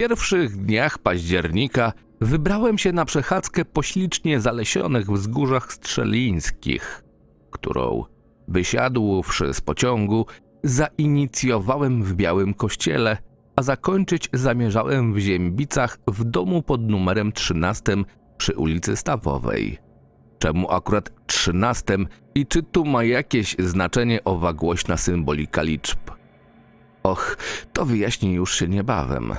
pierwszych dniach października wybrałem się na przechadzkę po ślicznie zalesionych wzgórzach strzelińskich, którą, wysiadłszy z pociągu, zainicjowałem w Białym Kościele, a zakończyć zamierzałem w Ziębicach w domu pod numerem 13 przy ulicy Stawowej. Czemu akurat 13 i czy tu ma jakieś znaczenie owa głośna symbolika liczb? Och, to wyjaśni już się niebawem.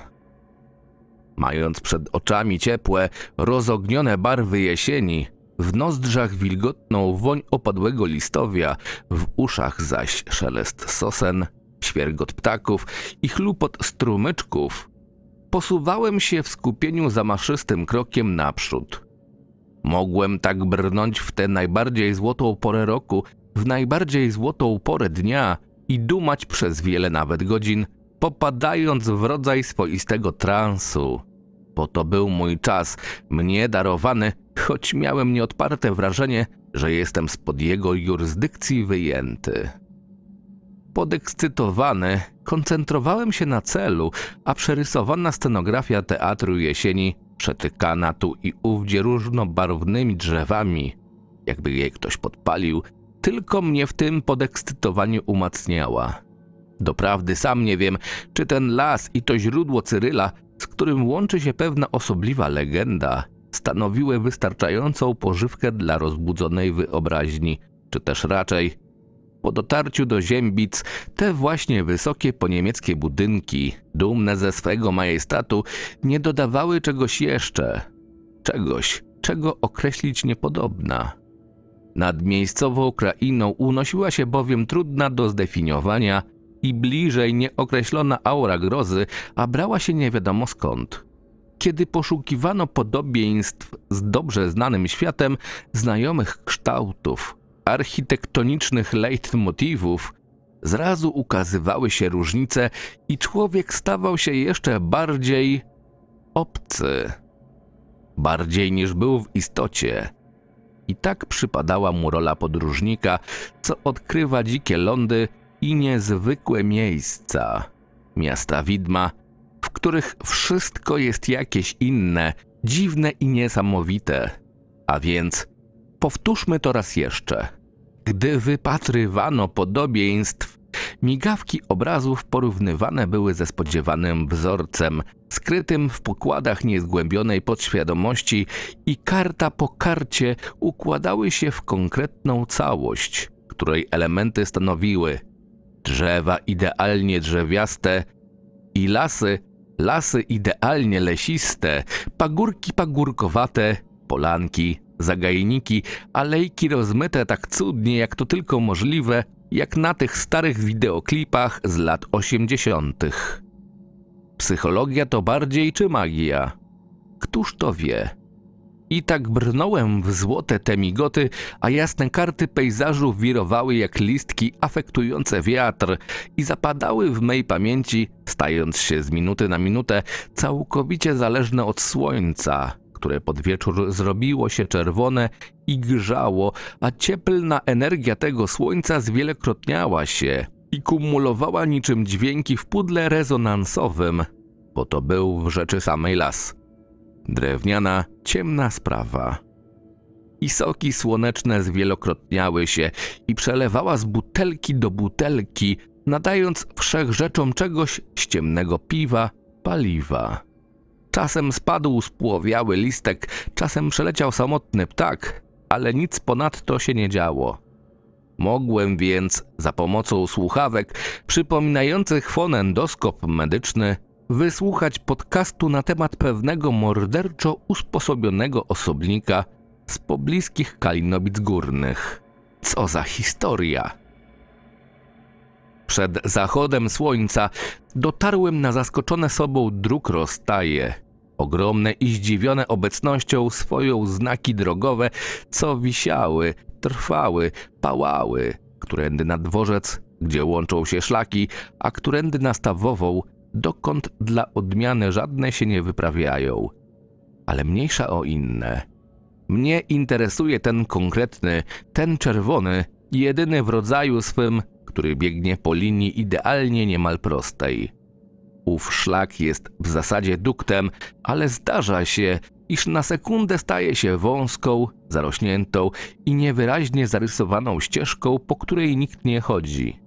Mając przed oczami ciepłe, rozognione barwy jesieni, w nozdrzach wilgotną woń opadłego listowia, w uszach zaś szelest sosen, świergot ptaków i chlupot strumyczków, posuwałem się w skupieniu zamaszystym krokiem naprzód. Mogłem tak brnąć w tę najbardziej złotą porę roku, w najbardziej złotą porę dnia i dumać przez wiele nawet godzin, popadając w rodzaj swoistego transu. Bo to był mój czas, mnie darowany, choć miałem nieodparte wrażenie, że jestem spod jego jurysdykcji wyjęty. Podekscytowany, koncentrowałem się na celu, a przerysowana scenografia teatru jesieni, przetykana tu i ówdzie różnobarwnymi drzewami, jakby jej ktoś podpalił, tylko mnie w tym podekscytowaniu umacniała. Doprawdy sam nie wiem, czy ten las i to źródło Cyryla, z którym łączy się pewna osobliwa legenda, stanowiły wystarczającą pożywkę dla rozbudzonej wyobraźni, czy też raczej po dotarciu do Ziębic te właśnie wysokie poniemieckie budynki, dumne ze swego majestatu, nie dodawały czegoś jeszcze. Czegoś, czego określić niepodobna. Nad miejscową krainą unosiła się bowiem trudna do zdefiniowania i bliżej nieokreślona aura grozy, a brała się nie wiadomo skąd. Kiedy poszukiwano podobieństw z dobrze znanym światem, znajomych kształtów, architektonicznych leitmotywów, zrazu ukazywały się różnice i człowiek stawał się jeszcze bardziej obcy. Bardziej niż był w istocie. I tak przypadała mu rola podróżnika, co odkrywa dzikie lądy i niezwykłe miejsca. Miasta widma, w których wszystko jest jakieś inne, dziwne i niesamowite. A więc Powtórzmy to raz jeszcze. Gdy wypatrywano podobieństw, migawki obrazów porównywane były ze spodziewanym wzorcem, skrytym w pokładach niezgłębionej podświadomości i karta po karcie układały się w konkretną całość, której elementy stanowiły drzewa idealnie drzewiaste i lasy, lasy idealnie lesiste, pagórki pagórkowate, polanki, zagajniki, alejki rozmyte tak cudnie, jak to tylko możliwe, jak na tych starych wideoklipach z lat 80. Psychologia to bardziej czy magia? Któż to wie? I tak brnąłem w złote te migoty, a jasne karty pejzażu wirowały jak listki afektujące wiatr i zapadały w mej pamięci, stając się z minuty na minutę całkowicie zależne od słońca, które pod wieczór zrobiło się czerwone i grzało, a cieplna energia tego słońca zwielokrotniała się i kumulowała niczym dźwięki w pudle rezonansowym, bo to był w rzeczy samej las. Drewniana, ciemna sprawa. I soki słoneczne zwielokrotniały się i przelewała z butelki do butelki, nadając wszech rzeczom czegoś z ciemnego piwa, paliwa. Czasem spadł spłowiały listek, czasem przeleciał samotny ptak, ale nic ponadto się nie działo. Mogłem więc za pomocą słuchawek przypominających fonendoskop medyczny wysłuchać podcastu na temat pewnego morderczo usposobionego osobnika z pobliskich Kalinowic Górnych. Co za historia! Przed zachodem słońca dotarłem na zaskoczone sobą dróg rozstaje. Ogromne i zdziwione obecnością swoją znaki drogowe, co wisiały, trwały, pałały, którędy na dworzec, gdzie łączą się szlaki, a którędy na stawową, dokąd dla odmiany żadne się nie wyprawiają. Ale mniejsza o inne. Mnie interesuje ten konkretny, ten czerwony, jedyny w rodzaju swym który biegnie po linii idealnie niemal prostej. Ów szlak jest w zasadzie duktem, ale zdarza się, iż na sekundę staje się wąską, zarośniętą i niewyraźnie zarysowaną ścieżką, po której nikt nie chodzi.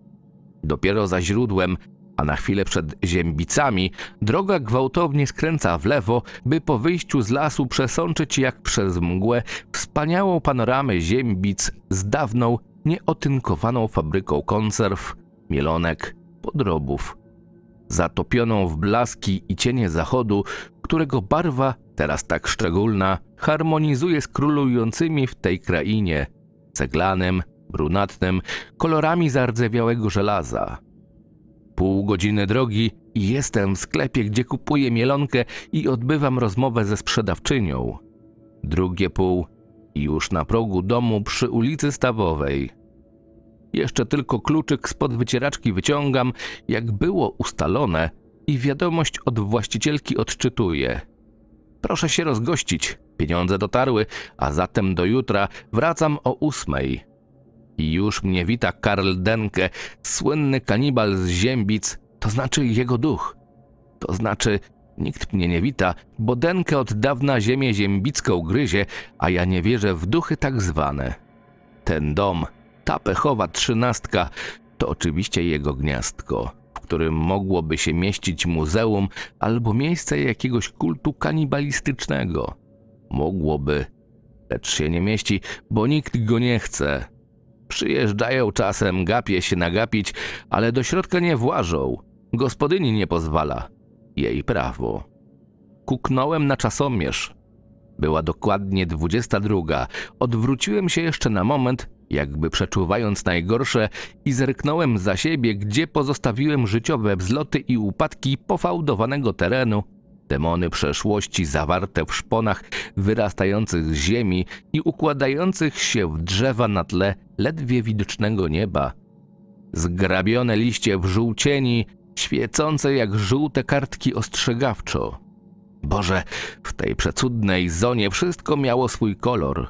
Dopiero za źródłem, a na chwilę przed ziębicami, droga gwałtownie skręca w lewo, by po wyjściu z lasu przesączyć jak przez mgłę wspaniałą panoramę ziębic z dawną, nieotynkowaną fabryką konserw, mielonek, podrobów. Zatopioną w blaski i cienie zachodu, którego barwa, teraz tak szczególna, harmonizuje z królującymi w tej krainie ceglanym, brunatnym, kolorami zardzewiałego żelaza. Pół godziny drogi i jestem w sklepie, gdzie kupuję mielonkę i odbywam rozmowę ze sprzedawczynią. Drugie pół i już na progu domu przy ulicy Stawowej. Jeszcze tylko kluczyk spod wycieraczki wyciągam, jak było ustalone, i wiadomość od właścicielki odczytuję. Proszę się rozgościć, pieniądze dotarły, a zatem do jutra wracam o ósmej. I już mnie wita Karl Denke, słynny kanibal z Ziębic, to znaczy jego duch. To znaczy, nikt mnie nie wita, bo Denke od dawna ziemię ziębicką gryzie, a ja nie wierzę w duchy tak zwane. Ten dom, ta pechowa trzynastka, to oczywiście jego gniazdko, w którym mogłoby się mieścić muzeum albo miejsce jakiegoś kultu kanibalistycznego. Mogłoby, lecz się nie mieści, bo nikt go nie chce. Przyjeżdżają czasem, gapie się nagapić, ale do środka nie włażą. Gospodyni nie pozwala. Jej prawo. Kuknąłem na czasomierz. Była dokładnie dwudziesta druga. Odwróciłem się jeszcze na moment, jakby przeczuwając najgorsze, i zerknąłem za siebie, gdzie pozostawiłem życiowe wzloty i upadki pofałdowanego terenu, demony przeszłości zawarte w szponach wyrastających z ziemi i układających się w drzewa na tle ledwie widocznego nieba. Zgrabione liście w żółcieni, świecące jak żółte kartki ostrzegawczo. Boże, w tej przecudnej zonie wszystko miało swój kolor.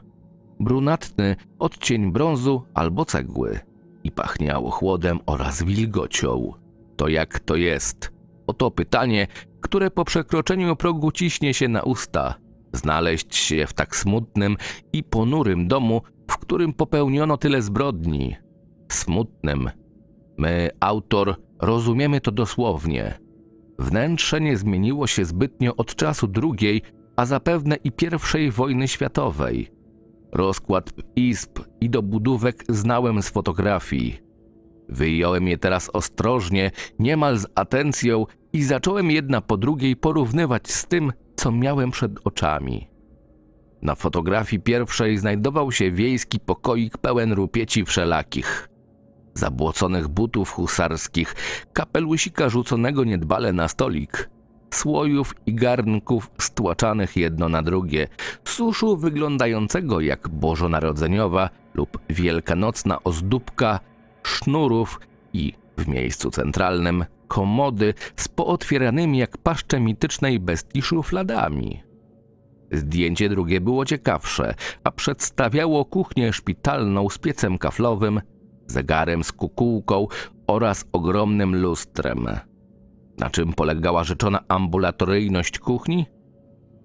Brunatny odcień brązu albo cegły i pachniało chłodem oraz wilgocią. To jak to jest? Oto pytanie, które po przekroczeniu progu ciśnie się na usta. Znaleźć się w tak smutnym i ponurym domu, w którym popełniono tyle zbrodni. Smutnym. My, autor, rozumiemy to dosłownie. Wnętrze nie zmieniło się zbytnio od czasu drugiej, a zapewne i pierwszej wojny światowej. Rozkład izb i dobudówek znałem z fotografii. Wyjąłem je teraz ostrożnie, niemal z atencją i zacząłem jedna po drugiej porównywać z tym, co miałem przed oczami. Na fotografii pierwszej znajdował się wiejski pokoik pełen rupieci wszelakich. Zabłoconych butów husarskich, kapelusika rzuconego niedbale na stolik, słojów i garnków stłaczanych jedno na drugie, suszu wyglądającego jak bożonarodzeniowa lub wielkanocna ozdóbka, sznurów i w miejscu centralnym komody z pootwieranymi jak paszcze mitycznej bestii szufladami. Zdjęcie drugie było ciekawsze, a przedstawiało kuchnię szpitalną z piecem kaflowym, zegarem z kukułką oraz ogromnym lustrem. Na czym polegała rzeczona ambulatoryjność kuchni?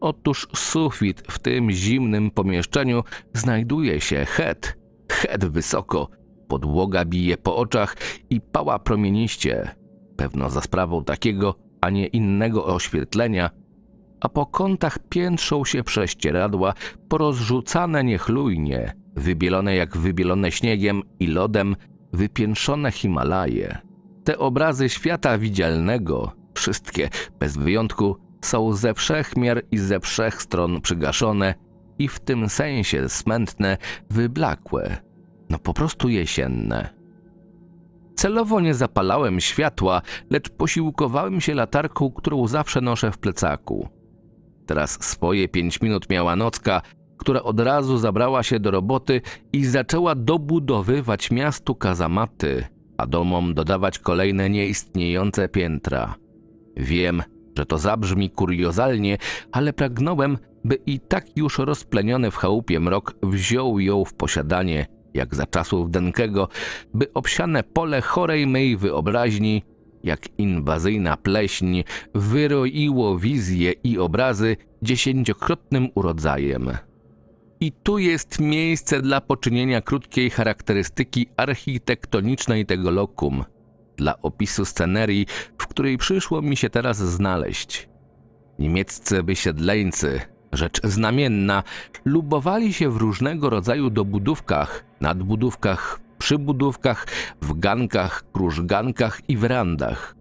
Otóż sufit w tym zimnym pomieszczeniu znajduje się het, het wysoko, podłoga bije po oczach i pała promieniście, pewno za sprawą takiego, a nie innego oświetlenia, a po kątach piętrzą się prześcieradła, porozrzucane niechlujnie, wybielone jak wybielone śniegiem i lodem, wypiętrzone Himalaje. Te obrazy świata widzialnego, wszystkie, bez wyjątku, są ze wszech miar i ze wszech stron przygaszone i w tym sensie smętne, wyblakłe, no po prostu jesienne. Celowo nie zapalałem światła, lecz posiłkowałem się latarką, którą zawsze noszę w plecaku. Teraz swoje pięć minut miała nocka, która od razu zabrała się do roboty i zaczęła dobudowywać miastu kazamaty, a domom dodawać kolejne nieistniejące piętra. Wiem, że to zabrzmi kuriozalnie, ale pragnąłem, by i tak już rozpleniony w chałupie mrok wziął ją w posiadanie jak za czasów Denkego, by obsiane pole chorej mej wyobraźni jak inwazyjna pleśń, wyroiło wizje i obrazy dziesięciokrotnym urodzajem. I tu jest miejsce dla poczynienia krótkiej charakterystyki architektonicznej tego lokum, dla opisu scenerii, w której przyszło mi się teraz znaleźć. Niemieccy wysiedleńcy, rzecz znamienna, lubowali się w różnego rodzaju dobudówkach, nadbudówkach, przybudówkach, w gankach, krużgankach i werandach.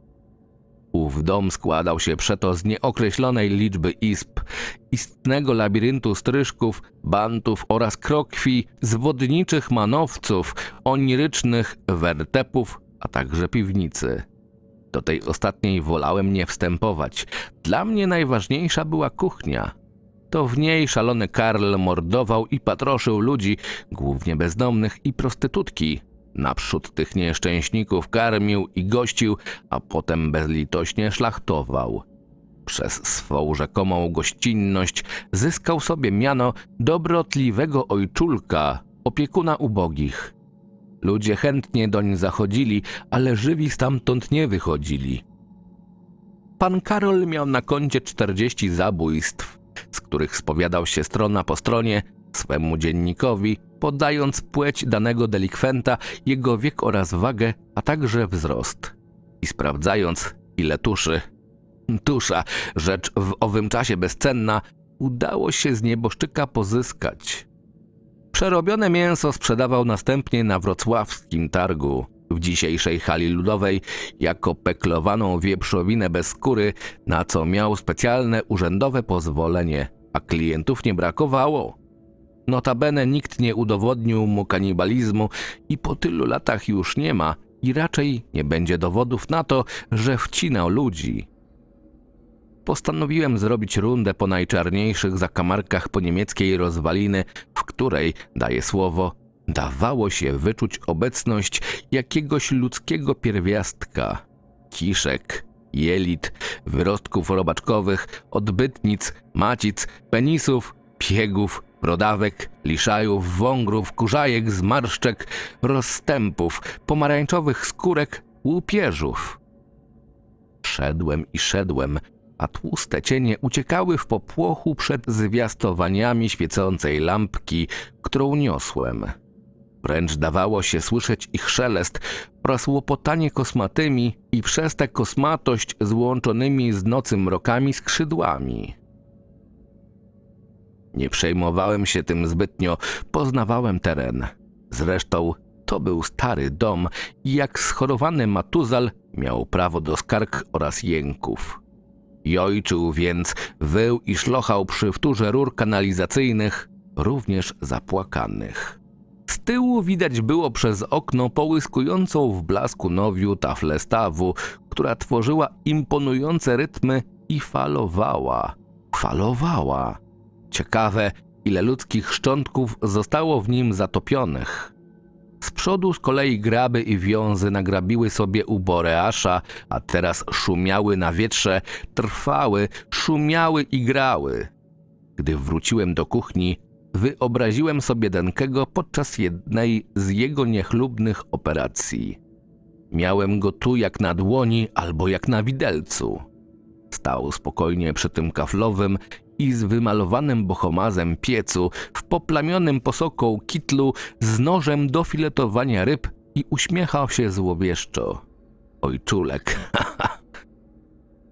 Ów dom składał się przeto z nieokreślonej liczby izb, istnego labiryntu stryżków, bantów oraz krokwi, zwodniczych manowców, onirycznych wertepów, a także piwnicy. Do tej ostatniej wolałem nie wstępować. Dla mnie najważniejsza była kuchnia. To w niej szalony Karl mordował i patroszył ludzi, głównie bezdomnych i prostytutki. Naprzód tych nieszczęśników karmił i gościł, a potem bezlitośnie szlachtował. Przez swą rzekomą gościnność zyskał sobie miano dobrotliwego ojczulka, opiekuna ubogich. Ludzie chętnie doń zachodzili, ale żywi stamtąd nie wychodzili. Pan Karol miał na koncie czterdzieści zabójstw, z których spowiadał się strona po stronie swemu dziennikowi, podając płeć danego delikwenta, jego wiek oraz wagę, a także wzrost. I sprawdzając, ile tuszy. Tusza, rzecz w owym czasie bezcenna, udało się z nieboszczyka pozyskać. Przerobione mięso sprzedawał następnie na wrocławskim targu, w dzisiejszej hali ludowej, jako peklowaną wieprzowinę bez skóry, na co miał specjalne urzędowe pozwolenie, a klientów nie brakowało. Notabene nikt nie udowodnił mu kanibalizmu i po tylu latach już nie ma i raczej nie będzie dowodów na to, że wcinał ludzi. Postanowiłem zrobić rundę po najczarniejszych zakamarkach po niemieckiej rozwaliny, w której, daję słowo, dawało się wyczuć obecność jakiegoś ludzkiego pierwiastka. Kiszek, jelit, wyrostków robaczkowych, odbytnic, macic, penisów, piegów, brodawek, liszajów, wągrów, kurzajek, zmarszczek, rozstępów, pomarańczowych skórek, łupieżów. Szedłem i szedłem, a tłuste cienie uciekały w popłochu przed zwiastowaniami świecącej lampki, którą niosłem. Wręcz dawało się słyszeć ich szelest oraz łopotanie kosmatymi i przez tę kosmatość złączonymi z nocy mrokami skrzydłami. Nie przejmowałem się tym zbytnio, poznawałem teren. Zresztą to był stary dom i jak schorowany Matuzal miał prawo do skarg oraz jęków. Jojczył więc, wył i szlochał przy wtórze rur kanalizacyjnych, również zapłakanych. Z tyłu widać było przez okno połyskującą w blasku nowiu taflę stawu, która tworzyła imponujące rytmy i falowała. Falowała. Ciekawe, ile ludzkich szczątków zostało w nim zatopionych. Z przodu z kolei graby i wiązy nagrabiły sobie u Boreasza, a teraz szumiały na wietrze, trwały, szumiały i grały. Gdy wróciłem do kuchni, wyobraziłem sobie Denkego podczas jednej z jego niechlubnych operacji. Miałem go tu jak na dłoni albo jak na widelcu. Stał spokojnie przy tym kaflowym i z wymalowanym bohomazem piecu, w poplamionym posoką kitlu, z nożem do filetowania ryb i uśmiechał się złowieszczo. Ojczulek,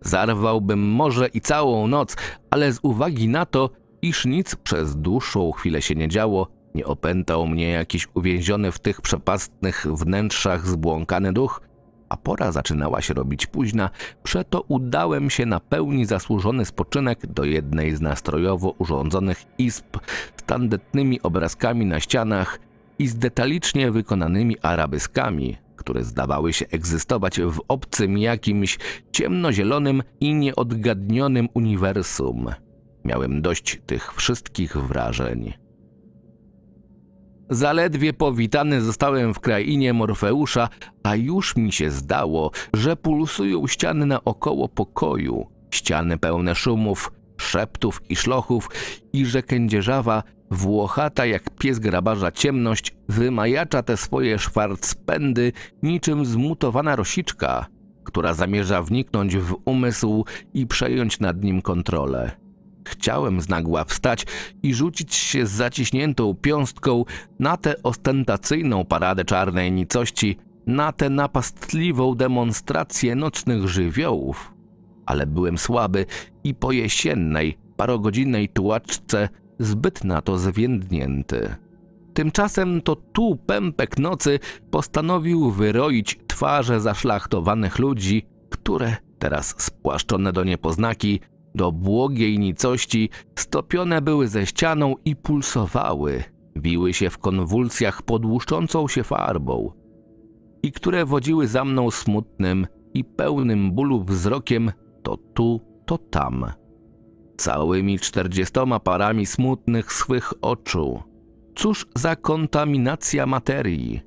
Zarwałbym może i całą noc, ale z uwagi na to, iż nic przez dłuższą chwilę się nie działo, nie opętał mnie jakiś uwięziony w tych przepastnych wnętrzach zbłąkany duch, a pora zaczynała się robić późna, przeto udałem się na pełni zasłużony spoczynek do jednej z nastrojowo urządzonych izb z tandetnymi obrazkami na ścianach i z detalicznie wykonanymi arabyskami, które zdawały się egzystować w obcym jakimś ciemnozielonym i nieodgadnionym uniwersum. Miałem dość tych wszystkich wrażeń. Zaledwie powitany zostałem w krainie Morfeusza, a już mi się zdało, że pulsują ściany naokoło pokoju, ściany pełne szumów, szeptów i szlochów i że kędzierzawa, włochata jak pies grabarza ciemność, wymajacza te swoje szwarcpędy niczym zmutowana rosiczka, która zamierza wniknąć w umysł i przejąć nad nim kontrolę. Chciałem z nagła wstać i rzucić się z zaciśniętą piąstką na tę ostentacyjną paradę czarnej nicości, na tę napastliwą demonstrację nocnych żywiołów. Ale byłem słaby i po jesiennej, parogodzinnej tułaczce zbyt na to zwiędnięty. Tymczasem to tu pępek nocy postanowił wyroić twarze zaszlachtowanych ludzi, które, teraz spłaszczone do niepoznaki, do błogiej nicości, stopione były ze ścianą i pulsowały, biły się w konwulsjach pod łuszczącą się farbą i które wodziły za mną smutnym i pełnym bólu wzrokiem to tu, to tam. Całymi czterdziestoma parami smutnych swych oczu. Cóż za kontaminacja materii.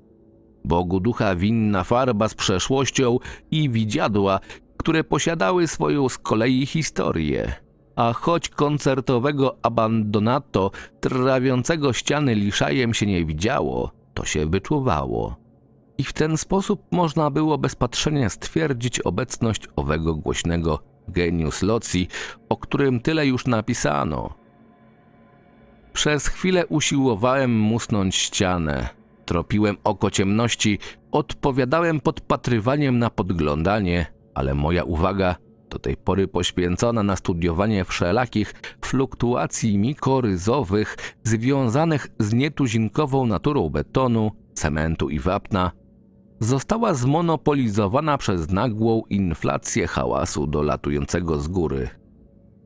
Bogu ducha winna farba z przeszłością i widziadła, które posiadały swoją z kolei historię. A choć koncertowego abandonato trawiącego ściany liszajem się nie widziało, to się wyczuwało. I w ten sposób można było bez patrzenia stwierdzić obecność owego głośnego genius loci, o którym tyle już napisano. Przez chwilę usiłowałem musnąć ścianę. Tropiłem oko ciemności, odpowiadałem podpatrywaniem na podglądanie, ale moja uwaga, do tej pory poświęcona na studiowanie wszelakich fluktuacji mikoryzowych związanych z nietuzinkową naturą betonu, cementu i wapna, została zmonopolizowana przez nagłą inflację hałasu dolatującego z góry.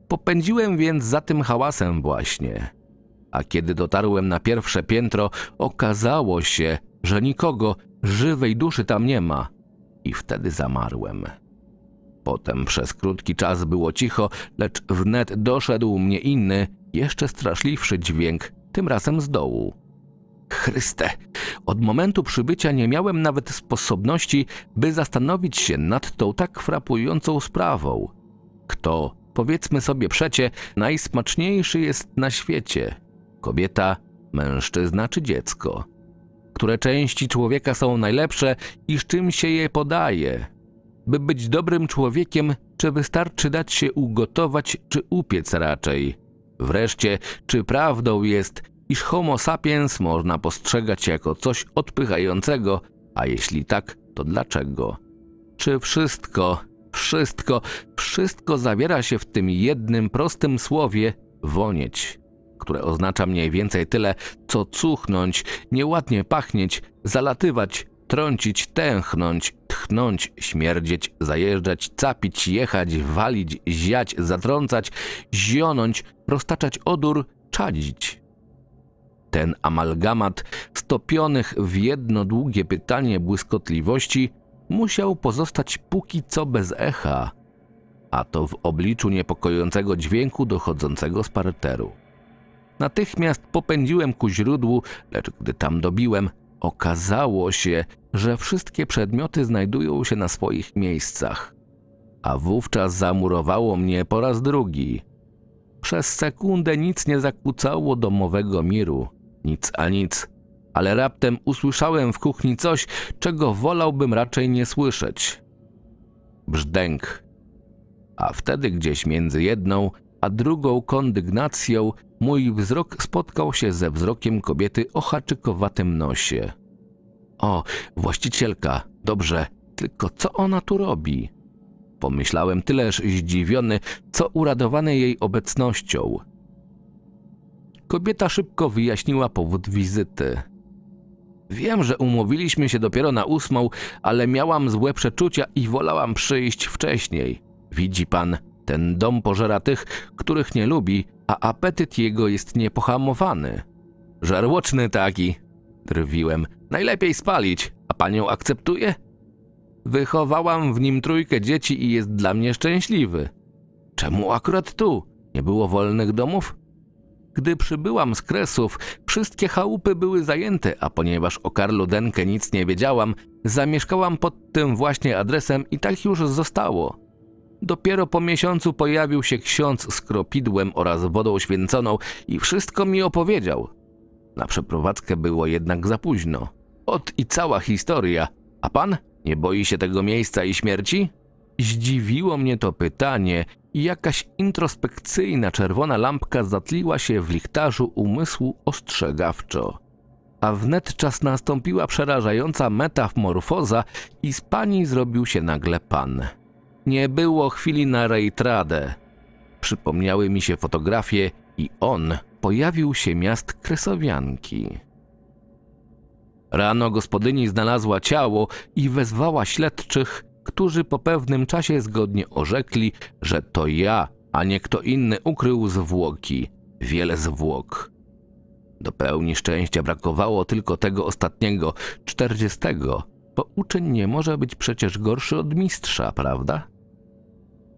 Popędziłem więc za tym hałasem właśnie. A kiedy dotarłem na pierwsze piętro, okazało się, że nikogo, żywej duszy tam nie ma. I wtedy zamarłem. Potem przez krótki czas było cicho, lecz wnet doszedł mnie inny, jeszcze straszliwszy dźwięk, tym razem z dołu. Chryste, od momentu przybycia nie miałem nawet sposobności, by zastanowić się nad tą tak frapującą sprawą. Kto, powiedzmy sobie przecie, najsmaczniejszy jest na świecie? Kobieta, mężczyzna czy dziecko? Które części człowieka są najlepsze i z czym się je podaje? By być dobrym człowiekiem, czy wystarczy dać się ugotować, czy upiec raczej? Wreszcie, czy prawdą jest, iż Homo sapiens można postrzegać jako coś odpychającego, a jeśli tak, to dlaczego? Czy wszystko, wszystko, wszystko zawiera się w tym jednym prostym słowie wonieć, które oznacza mniej więcej tyle, co cuchnąć, nieładnie pachnieć, zalatywać, trącić, tęchnąć, tchnąć, śmierdzieć, zajeżdżać, capić, jechać, walić, ziać, zatrącać, zionąć, roztaczać odór, czadzić. Ten amalgamat stopionych w jedno długie pytanie błyskotliwości musiał pozostać póki co bez echa, a to w obliczu niepokojącego dźwięku dochodzącego z parteru. Natychmiast popędziłem ku źródłu, lecz gdy tam dobiłem, okazało się, że wszystkie przedmioty znajdują się na swoich miejscach. A wówczas zamurowało mnie po raz drugi. Przez sekundę nic nie zakłócało domowego miru. Nic a nic. Ale raptem usłyszałem w kuchni coś, czego wolałbym raczej nie słyszeć. Brzdęk. A wtedy gdzieś między jedną a drugą kondygnacją mój wzrok spotkał się ze wzrokiem kobiety o haczykowatym nosie. O, właścicielka, dobrze, tylko co ona tu robi? Pomyślałem tyleż zdziwiony, co uradowany jej obecnością. Kobieta szybko wyjaśniła powód wizyty. Wiem, że umówiliśmy się dopiero na ósmą, ale miałam złe przeczucia i wolałam przyjść wcześniej. Widzi pan, ten dom pożera tych, których nie lubi, a apetyt jego jest niepohamowany. Żarłoczny taki, drwiłem. Najlepiej spalić, a panią akceptuje? Wychowałam w nim trójkę dzieci i jest dla mnie szczęśliwy. Czemu akurat tu? Nie było wolnych domów? Gdy przybyłam z Kresów, wszystkie chałupy były zajęte, a ponieważ o Karlu Denkę nic nie wiedziałam, zamieszkałam pod tym właśnie adresem i tak już zostało. Dopiero po miesiącu pojawił się ksiądz z kropidłem oraz wodą święconą i wszystko mi opowiedział. Na przeprowadzkę było jednak za późno. Ot i cała historia. A pan? Nie boi się tego miejsca i śmierci? Zdziwiło mnie to pytanie i jakaś introspekcyjna czerwona lampka zatliła się w lichtarzu umysłu ostrzegawczo. A wnet czas nastąpiła przerażająca metamorfoza i z pani zrobił się nagle pan. Nie było chwili na rejtradę. Przypomniały mi się fotografie i on pojawił się miast Kresowianki. Rano gospodyni znalazła ciało i wezwała śledczych, którzy po pewnym czasie zgodnie orzekli, że to ja, a nie kto inny ukrył zwłoki, wiele zwłok. Do pełni szczęścia brakowało tylko tego ostatniego, czterdziestego, bo uczeń nie może być przecież gorszy od mistrza, prawda?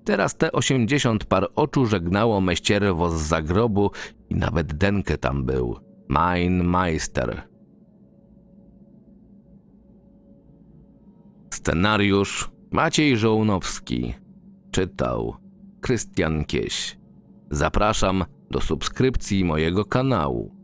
Teraz te osiemdziesiąt par oczu żegnało meścierwo z zagrobu i nawet Denke tam był. Mein Meister. Scenariusz Maciej Żołnowski. Czytał Krystian Kieś. Zapraszam do subskrypcji mojego kanału.